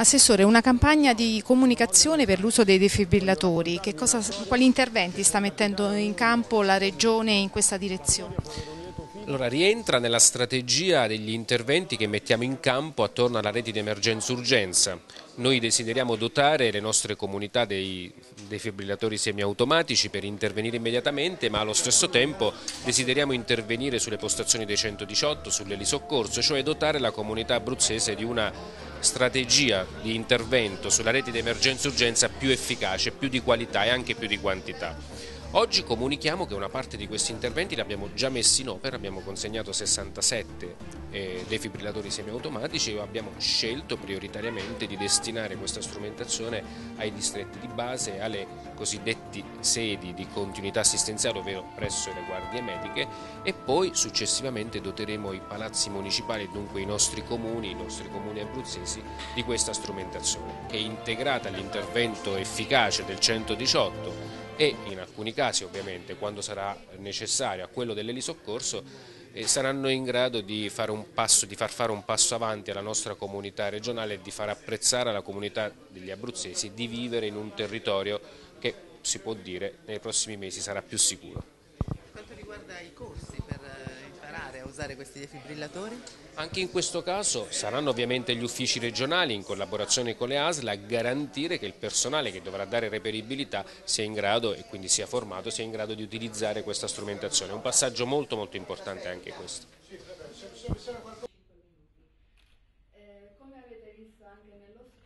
Assessore, una campagna di comunicazione per l'uso dei defibrillatori, cosa, quali interventi sta mettendo in campo la Regione in questa direzione? Allora, rientra nella strategia degli interventi che mettiamo in campo attorno alla rete di emergenza-urgenza. Noi desideriamo dotare le nostre comunità dei defibrillatori semiautomatici per intervenire immediatamente, ma allo stesso tempo desideriamo intervenire sulle postazioni dei 118, sull'elisoccorso, cioè dotare la comunità abruzzese di una strategia di intervento sulla rete di emergenza-urgenza più efficace, più di qualità e anche più di quantità. Oggi comunichiamo che una parte di questi interventi li abbiamo già messi in opera, abbiamo consegnato 67 eh, defibrillatori semiautomatici e abbiamo scelto prioritariamente di destinare questa strumentazione ai distretti di base alle cosiddette sedi di continuità assistenziale, ovvero presso le guardie mediche e poi successivamente doteremo i palazzi municipali, dunque i nostri comuni, i nostri comuni abruzzesi, di questa strumentazione che è integrata all'intervento efficace del 118 e in alcuni casi ovviamente quando sarà necessario a quello dell'elisoccorso eh, saranno in grado di, passo, di, far fare un passo avanti alla nostra comunità regionale e di far apprezzare alla comunità degli abruzzesi di vivere in un territorio che si può dire nei prossimi mesi sarà più sicuro. Per quanto riguarda i corsi per eh, imparare a usare questi defibrillatori? Anche in questo caso saranno ovviamente gli uffici regionali in collaborazione con le ASL a garantire che il personale che dovrà dare reperibilità sia in grado e quindi sia formato, sia in grado di utilizzare questa strumentazione. È un passaggio molto molto importante anche questo. Come avete visto anche nello sport